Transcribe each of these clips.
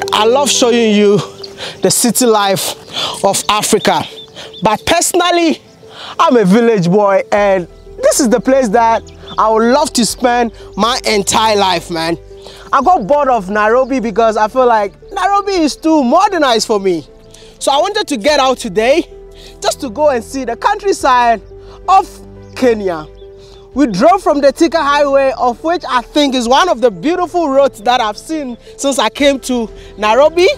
what? I love showing you the city life of Africa. But personally, I'm a village boy and this is the place that I would love to spend my entire life, man. I got bored of Nairobi because I feel like Nairobi is too modernized for me. So I wanted to get out today just to go and see the countryside of Kenya. We drove from the Thika Highway, of which I think is one of the beautiful roads that I've seen since I came to Nairobi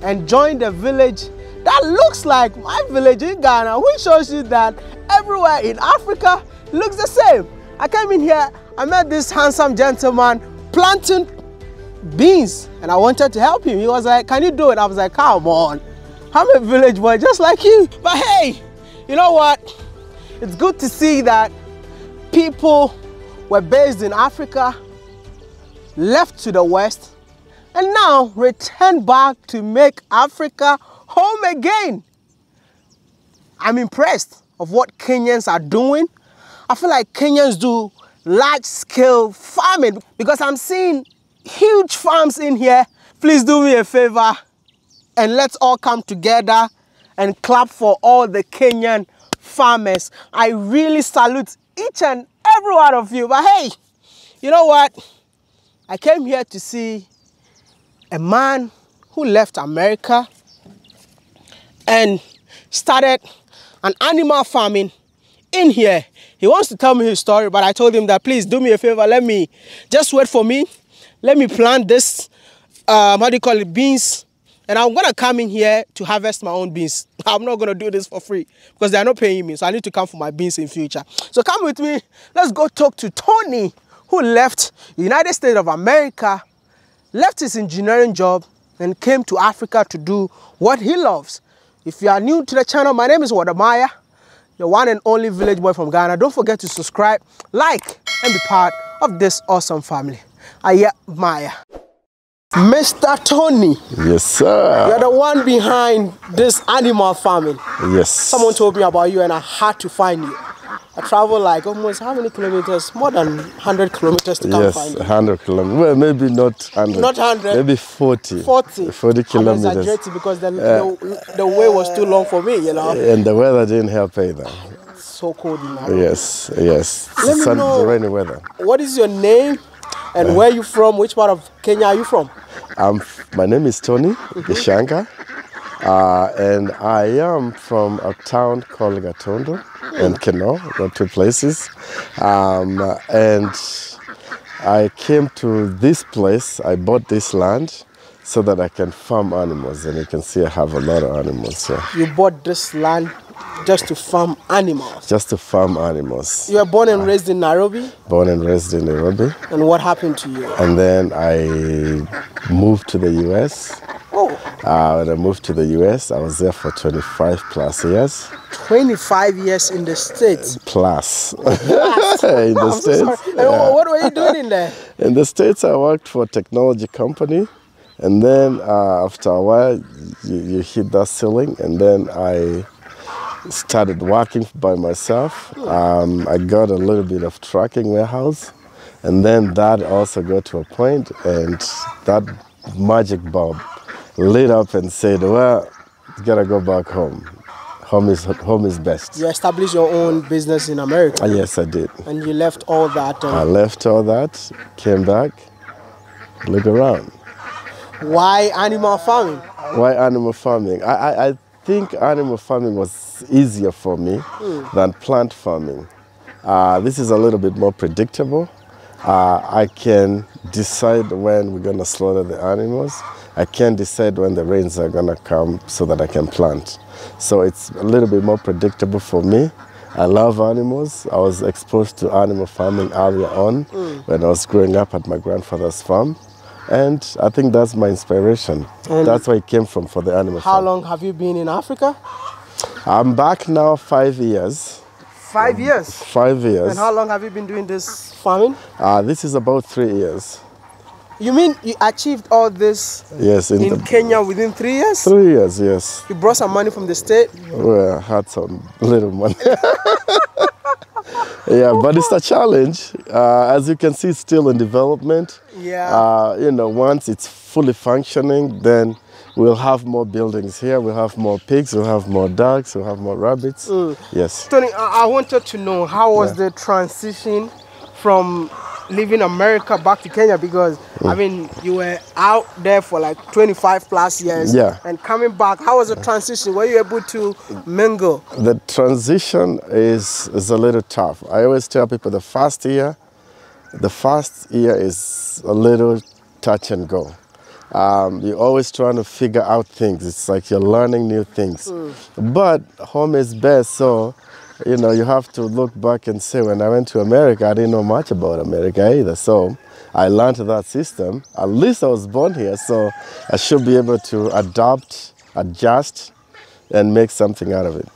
and joined a village that looks like my village in Ghana, which shows you that everywhere in Africa looks the same. I came in here, I met this handsome gentleman planting beans and I wanted to help him. He was like, can you do it? I was like, come on. I'm a village boy just like you. But hey, you know what? It's good to see that people were based in Africa, left to the West, and now return back to make Africa home again. I'm impressed of what Kenyans are doing. I feel like Kenyans do large scale farming because I'm seeing huge farms in here. Please do me a favor and let's all come together and clap for all the Kenyan farmers. I really salute each and every one of you. But hey, you know what? I came here to see a man who left America and started an animal farming in here. He wants to tell me his story, but I told him that please do me a favor, let me just wait for me. Let me plant this, um, how do you call it, beans. And I'm gonna come in here to harvest my own beans. I'm not gonna do this for free because they're not paying me. So I need to come for my beans in future. So come with me. Let's go talk to Tony, who left United States of America, left his engineering job, and came to Africa to do what he loves. If you are new to the channel, my name is Wode Maya, your one and only village boy from Ghana. Don't forget to subscribe, like, and be part of this awesome family. Aya Maya. Mr. Tony, Yes, sir. you're the one behind this animal farming. Yes. Someone told me about you and I had to find you. I traveled like almost how many kilometers? More than 100 kilometers to come Yes, find you. 100 kilometers. Well, maybe not 100. Not 100. Maybe 40. 40. 40 kilometers. I'm because the, uh, the, the way was too long for me, you know. And the weather didn't help either. So cold in Nairobi. Yes, yes. Let me Sun- know- rainy weather. What is your name and uh, where you from? Which part of Kenya are you from? Um, my name is Tony Gishanga, uh, and I am from a town called Gatundu and Keno, the two places. Um, and I came to this place, I bought this land so that I can farm animals, and you can see I have a lot of animals here. You bought this land just to farm animals. Just to farm animals. You were born and raised in Nairobi, Born and raised in Nairobi, and what happened to you? and then I moved to the US. Oh, Uh, when I moved to the US, I was there for 25 plus years. 25 years in the States. Plus. in the I'm so States. sorry. And what were you doing in there? In the States, I worked for a technology company. And then uh, after a while, you, you hit that ceiling. And then I started working by myself. Um, I got a little bit of trucking warehouse. And then that also got to a point, and that magic bulb lit up and said, Well, gotta go back home. Home is, home is best. You established your own business in America, Ah, yes, I did. and you left all that. I left all that, came back, look around. why animal farming? Why animal farming? I, I, I think animal farming was easier for me than plant farming. Uh, this is a little bit more predictable. Uh, I can decide when we're going to slaughter the animals. I can decide when the rains are going to come so that I can plant. So it's a little bit more predictable for me. I love animals. I was exposed to animal farming earlier on when I was growing up at my grandfather's farm. And I think that's my inspiration. that's where it came from for the animal How farm. long have you been in Africa? I'm back now five years. Five years. Five years. And how long have you been doing this farming? Uh, this is about three years. You mean you achieved all this Yes, in, in the Kenya within three years? three years, yes. You brought some money from the state. Well, I had some little money. yeah, but it's a challenge. Uh, as you can see, it's still in development. Yeah. Uh, you know, once it's fully functioning, then we'll have more buildings here. We'll have more pigs. We'll have more ducks. We'll have more rabbits. Yes. Tony, I, I wanted to know how was the transition from leaving America back to Kenya because I Mm. mean you were out there for like 25 plus years Yeah. and coming back how was the transition were you able to mingle The transition is, is a little tough. I always tell people the first year, the first year is a little touch and go. Um, you're always trying to figure out things. It's like you're learning new things. But home is best, so you know you have to look back and say, when I went to America, I didn't know much about America either. So I learned that system. At least I was born here, so I should be able to adapt, adjust, and make something out of it.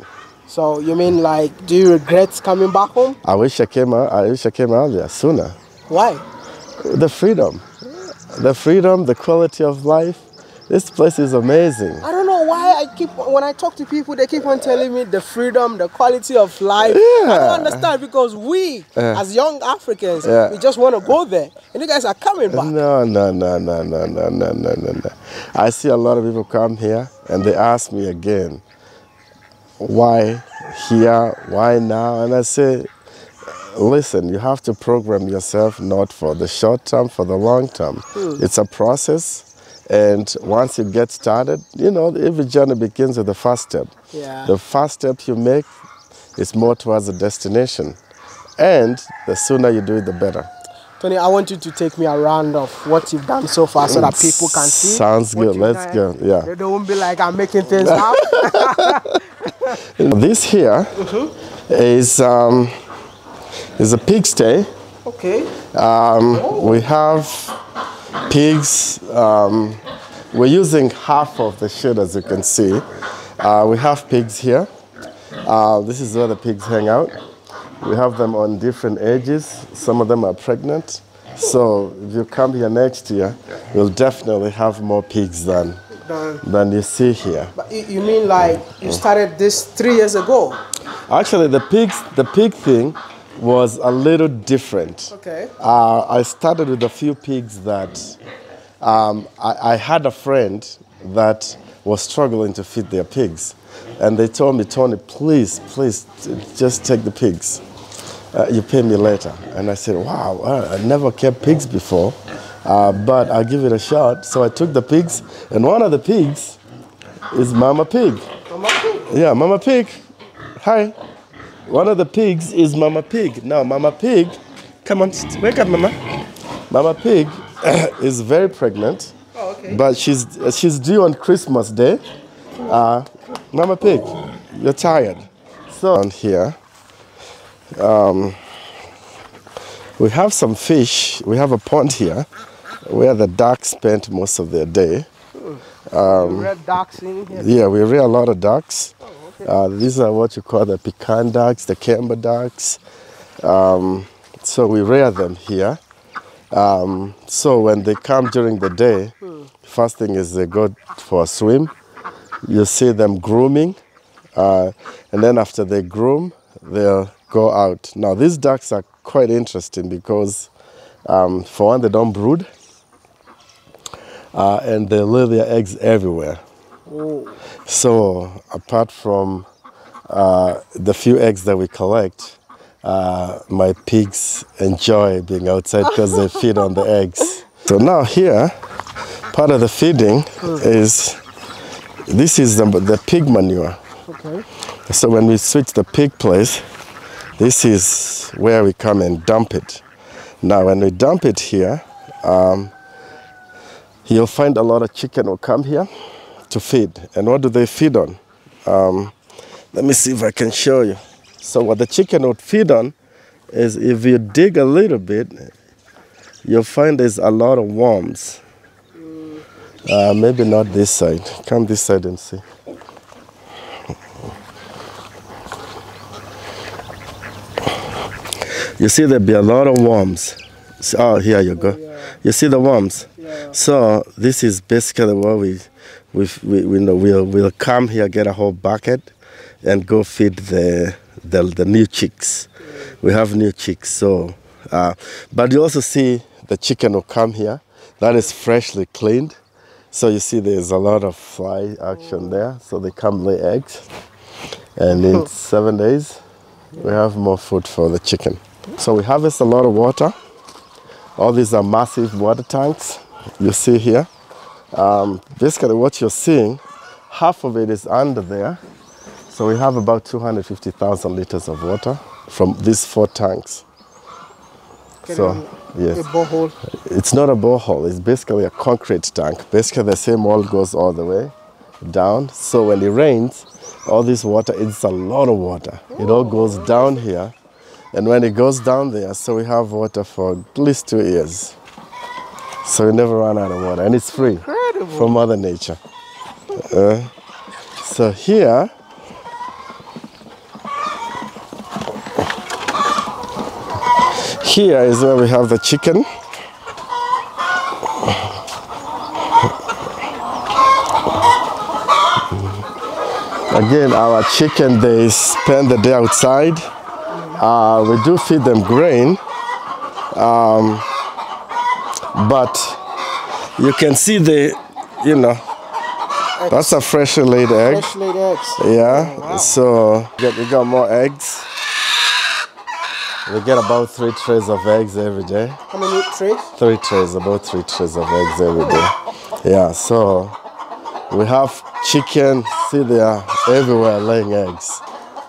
so you mean like do you regret coming back home I wish I came out. I wish I came out there sooner. why The freedom, the freedom, the quality of life. This place is amazing. I don't know why I keep when I talk to people they keep on telling me the freedom the quality of life I don't understand because we as young Africans Yeah. we just want to go there and you guys are coming back No, no, no, no, no, no, no, no, no, no. I see a lot of people come here and they ask me again, why here, why now? And I say, listen, you have to program yourself not for the short term, for the long term. Hmm. It's a process. And once you get started, you know, every journey begins with the first step. Yeah. The first step you make is more towards the destination. And the sooner you do it, the better. Tony, I want you to take me around of what you've done so far so that people can see. Sounds good. Let's done. go. Yeah. They don't be like I'm making things up. This here is um, is a pigsty. okay. Um, we have pigs. Um, we're using half of the shed, as you can see. Uh, we have pigs here. Uh, this is where the pigs hang out. We have them on different ages. Some of them are pregnant. So if you come here next year, you'll definitely have more pigs than than you see here. But you you mean like you started this three years ago? Actually, the pigs, the pig thing was a little different. Okay. Uh, I started with a few pigs that um, I, I had a friend that was struggling to feed their pigs. And they told me, Tony, please, please, just take the pigs. Uh, you pay me later. And I said, wow, uh, I never kept pigs before, uh, but I'll give it a shot. So I took the pigs, and one of the pigs is Mama Pig. Mama Pig. Yeah, Mama Pig. Hi. One of the pigs is Mama Pig. Now, Mama Pig, come on, wake up, Mama. Mama Pig is very pregnant, Oh, okay. but she's she's due on Christmas Day. Uh, Mama Pig, you're tired. So on here, um, we have some fish. We have a pond here where the ducks spent most of their day. Red ducks in here. Yeah, we rear a lot of ducks. Uh, these are what you call the Pekin ducks, the Campbell ducks. Um, so we rear them here. Um, so when they come during the day, first thing is they go for a swim. You see them grooming, uh, and then after they groom, they'll go out. Now these ducks are quite interesting because, um, for one, they don't brood, uh, and they lay their eggs everywhere. So apart from uh, the few eggs that we collect, uh, my pigs enjoy being outside because they feed on the eggs. So now here, part of the feeding is this is the, the pig manure. Okay. So when we switch the pig place, this is where we come and dump it. Now when we dump it here, um, you'll find a lot of chicken will come here to feed. And what do they feed on? Um, let me see if I can show you. So what the chicken would feed on is if you dig a little bit, you'll find there's a lot of worms. Uh, maybe not this side. Come this side and see. You see there'll be a lot of worms. Oh, here you go. You see the worms? So this is basically what we, we, we, we know we'll, we'll come here, get a whole bucket, and go feed the, the, the new chicks. We have new chicks. So, uh, but you also see the chicken will come here. That is freshly cleaned. So you see there's a lot of fly action there. So they come lay eggs. And in seven days, we have more food for the chicken. So we harvest a lot of water. All these are massive water tanks you see here. Um, basically what you're seeing, half of it is under there. So we have about 250,000 liters of water from these four tanks. So, yes. A borehole. It's not a borehole, it's basically a concrete tank. Basically, the same wall goes all the way down. So, when it rains, all this water, it's a lot of water. It all goes down here. And when it goes down there, so we have water for at least two years. So we never run out of water, and it's free From Mother Nature. Uh, so here, here is where we have the chicken. Again, our chicken, they spend the day outside. Uh, we do feed them grain, um, but you can see the, you know, that's a freshly laid egg. Fresh laid eggs. Yeah. So get, we got more eggs. We get about three trays of eggs every day. How many trays? Three trays, about three trays of eggs every day. Yeah. So we have chicken. See, they are everywhere laying eggs.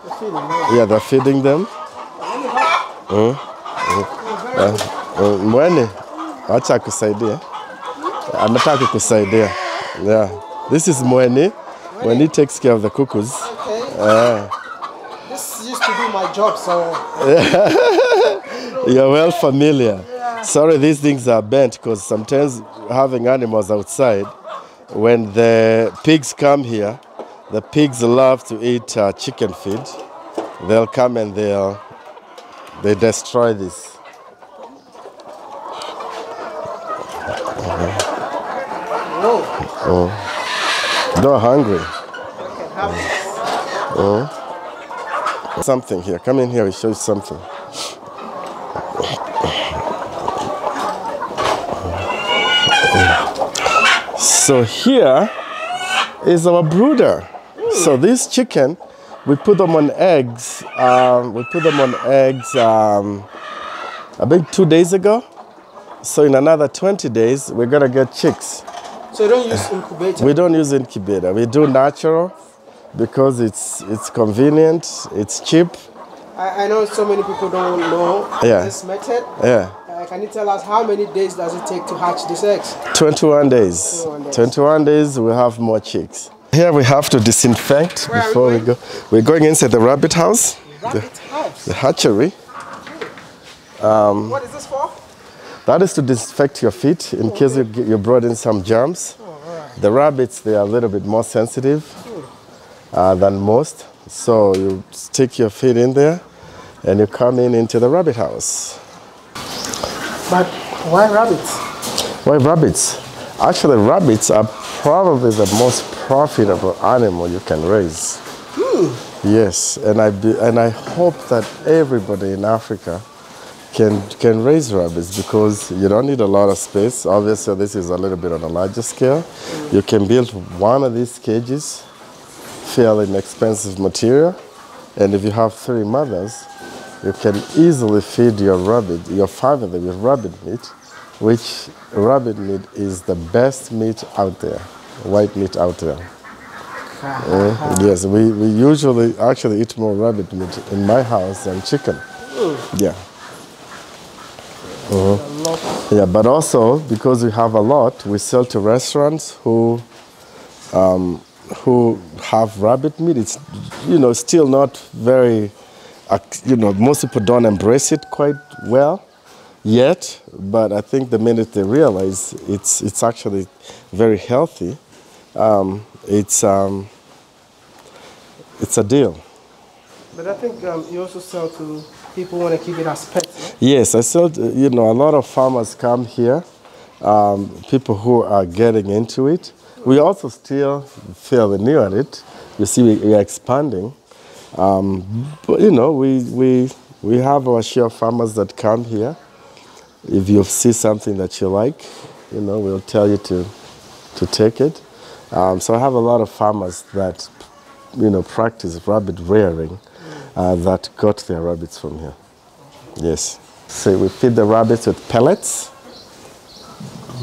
They're feeding them. Yeah, they're feeding them. Mm. Mm. Uh, Mweni, acha kusaidia. Anataka kusaidia. Yeah. This is Mweni. Mweni takes care of the cuckoos. Okay. This used to be my job, so You're well familiar. Sorry, these things are bent because sometimes having animals outside, when the pigs come here, the pigs love to eat uh, chicken feed. They'll come and they'll they destroy this. Whoa. They're hungry. Can have Something here. Come in here. We show you something. So here is our brooder. So this chicken, we put them on eggs. Um, we put them on eggs um, about two days ago. So in another 20 days, we're gonna get chicks. So you don't use incubator. We don't use incubator. We do natural because it's it's convenient, it's cheap. I, I know so many people don't know Yeah. this method. Yeah. Uh, can you tell us how many days does it take to hatch these eggs? 21 days. 21 days. 21 days, we have more chicks. Here we have to disinfect Where before we, go. We're going inside the rabbit house, Rabbit house. the hatchery. what is this for? That is to disinfect your feet in case you, you brought in some germs. The rabbits, they are a little bit more sensitive uh, than most. So you stick your feet in there and you come in into the rabbit house. But why rabbits? Why rabbits? Actually, rabbits are probably the most profitable animal you can raise. Yes, and I be, and I hope that everybody in Africa can can raise rabbits because you don't need a lot of space. Obviously, this is a little bit on a larger scale. You can build one of these cages, fairly inexpensive material, and if you have three mothers, you can easily feed your rabbit, your family with rabbit meat, which rabbit meat is the best meat out there, white meat out there. Uh, yes, we, we usually actually eat more rabbit meat in my house than chicken. Yeah. Yeah, but also because we have a lot, we sell to restaurants who um, who have rabbit meat. It's you know still not very, you know most people don't embrace it quite well yet. But I think the minute they realize it's it's actually very healthy, um, it's um, it's a deal. But I think um, you also sell to people want to keep it as pets. Yes, I saw, you know, a lot of farmers come here, um, people who are getting into it. We also still fairly new at it. You see, we, we are expanding. Um, but you know, we, we, we have our share of farmers that come here. If you see something that you like, you know, we'll tell you to, to take it. Um, so I have a lot of farmers that, you know, practice rabbit rearing uh, that got their rabbits from here. Yes. So we feed the rabbits with pellets.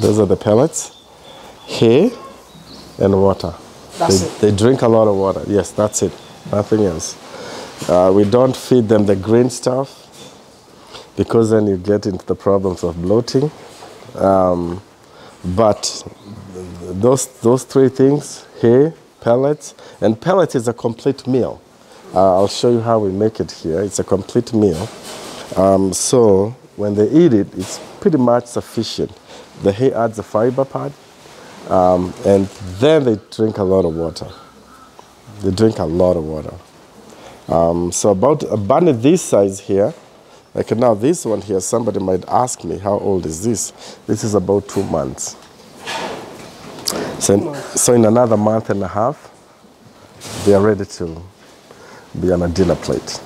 Those are the pellets. Hay and water. That's they, it. they drink a lot of water. Yes, that's it. Nothing else. Uh, we don't feed them the green stuff because then you get into the problems of bloating. Um, but those, those three things hay, pellets, and pellets is a complete meal. Uh, I'll show you how we make it here. It's a complete meal. Um, so when they eat it, it's pretty much sufficient. The hay adds the fiber part, um, and then they drink a lot of water. They drink a lot of water. Um, so about a bunny this size here, like now this one here, somebody might ask me, how old is this? This is about two months. So in, so in another month and a half, they are ready to be on a dinner plate.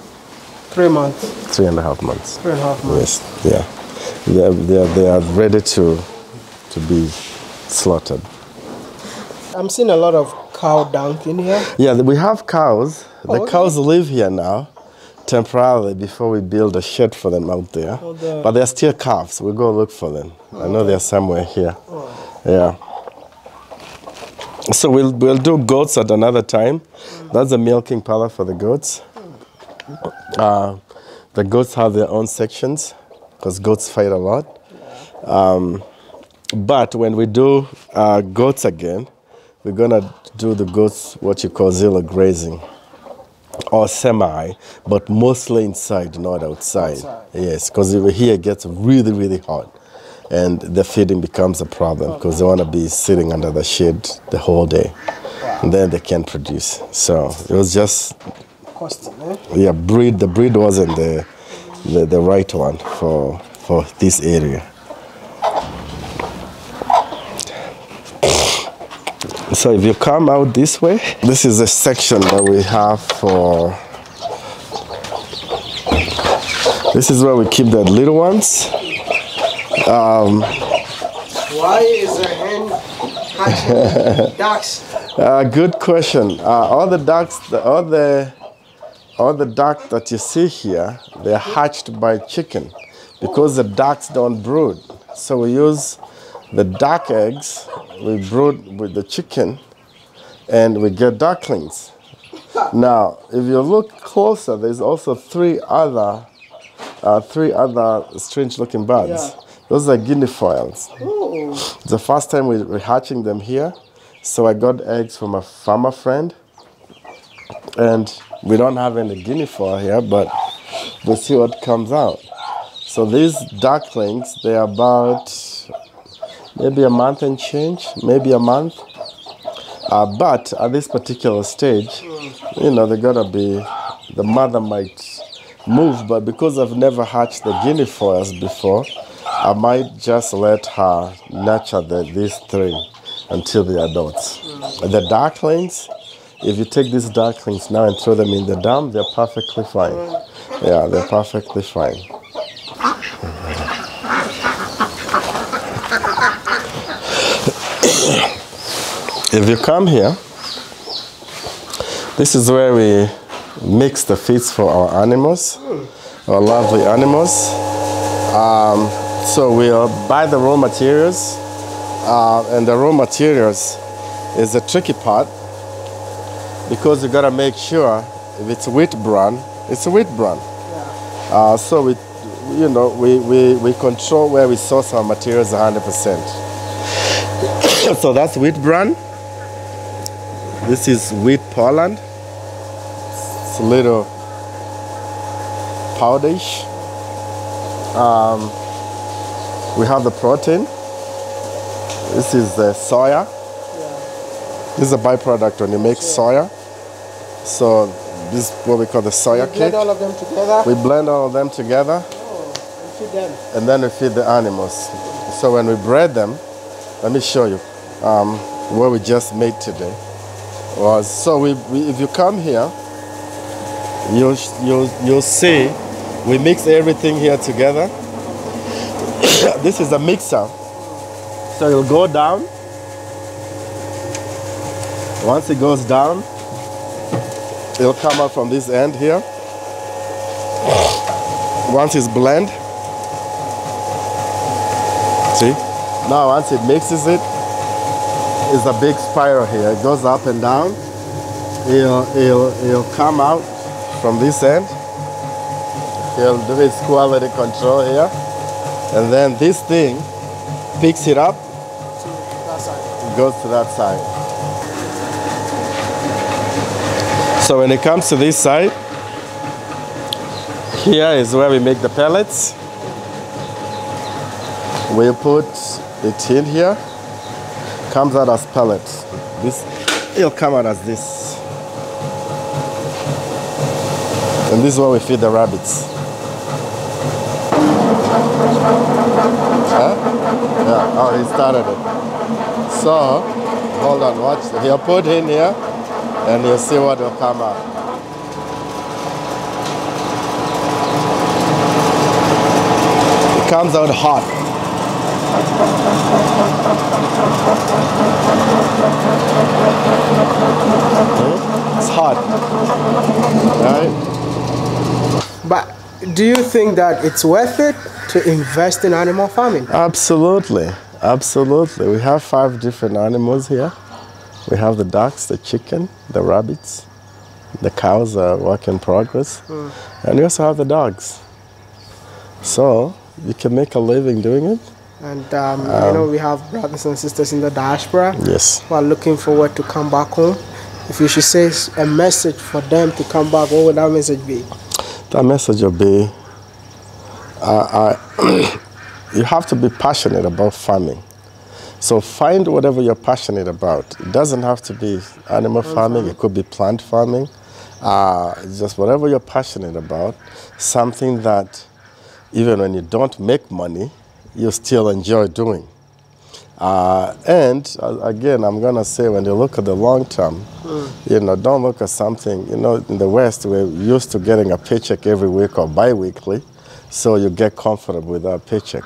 Three months, Three and a half months. three and a half months. Yes, yeah. They are, they are, they are ready to, to be slaughtered. I'm seeing a lot of cow dung in here. Yeah, we have cows. Oh, the okay. cows live here now temporarily before we build a shed for them out there. Oh, the- But they're still calves. We'll go look for them. I know they're somewhere here. Oh. Yeah. So we'll, we'll do goats at another time. That's the milking parlor for the goats. Uh, the goats have their own sections because goats fight a lot. Um, but when we do uh, goats again, we're gonna do the goats what you call zero grazing or semi, but mostly inside, not outside. Outside. Yes, because over here it gets really, really hot, and the feeding becomes a problem because they want to be sitting under the shade the whole day, and then they can't produce. So it was just Costing, eh? yeah, breed. The breed wasn't the the, the right one for for this area. So if you come out this way, this is a section that we have for. This is where we keep the little ones. Why is a hen hatching ducks? Uh, good question. Uh, all the ducks, the, all the, all the ducks that you see here, they're hatched by chicken, because the ducks don't brood. So we use the duck eggs, we brood with the chicken, and we get ducklings. Now, if you look closer, there's also three other, uh, three other strange-looking birds. Yeah. Those are guinea fowls. Ooh. It's the first time we- we're hatching them here. So I got eggs from a farmer friend. And we don't have any guinea fowl here, but we'll see what comes out. So these ducklings, they're about maybe a month and change, maybe a month. Uh, but at this particular stage, you know, they gotta be, the mother might move, but because I've never hatched the guinea fowls before, I might just let her nurture the, these three until the adults. The ducklings, if you take these ducklings now and throw them in the dam, they're perfectly fine. Yeah, they're perfectly fine. If you come here, this is where we mix the feeds for our animals, our lovely animals. Um, so we'll buy the raw materials, uh, and the raw materials is the tricky part because you gotta make sure if it's wheat bran, it's a wheat bran. Uh, so we, you know, we, we, we control where we source our materials 100%. so that's wheat bran. This is wheat pollard. It's a little powderish. Um, we have the protein. This is the soya. This is a byproduct when you make soya. So this is what we call the soya cake. We Blend all of them together We blend all of them together and feed them. and then we feed the animals. So when we bread them, let me show you um, what we just made today. Was so we, we if you come here, you'll, you'll, you'll see we mix everything here together. this is a mixer. So it'll go down. Once it goes down, it'll come out from this end here. Once it's blend, see? Now once it mixes it, it's a big spiral here. It goes up and down. It'll, it'll, it'll come out from this end. He'll do his quality control here. And then this thing picks it up, it goes to that side. So when it comes to this side, here is where we make the pellets. We put it in here, comes out as pellets. This, it'll come out as this. And this is where we feed the rabbits. Huh? Yeah, oh, he started it. So, hold on, watch. He'll put in here, and you'll see what will come out. It comes out hot. Hmm? It's hot. Right? Do you think that it's worth it to invest in animal farming? Absolutely, absolutely. We have five different animals here. We have the ducks, the chicken, the rabbits, the cows are work in progress, and we also have the dogs. So you can make a living doing it. And um, you know, we have brothers and sisters in the diaspora Yes. who are looking forward to come back home. If you should say a message for them to come back, what would that message be? That message will be uh, I, you have to be passionate about farming. So find whatever you're passionate about. It doesn't have to be animal farming, it could be plant farming. Uh, just whatever you're passionate about, something that even when you don't make money, you still enjoy doing. Uh, and uh, again, I'm gonna say when you look at the long term, you know, don't look at something. You know, in the West, we're used to getting a paycheck every week or bi-weekly, so you get comfortable with that paycheck.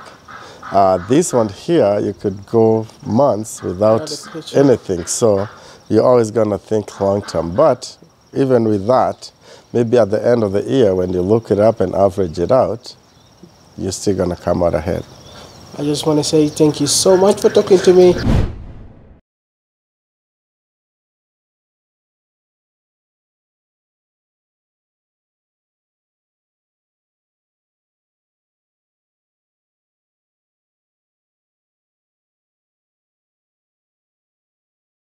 Uh, this one here, you could go months without Without a paycheck. anything. So you're always gonna think long term. But even with that, maybe at the end of the year, when you look it up and average it out, you're still gonna come out ahead. I just want to say thank you so much for talking to me.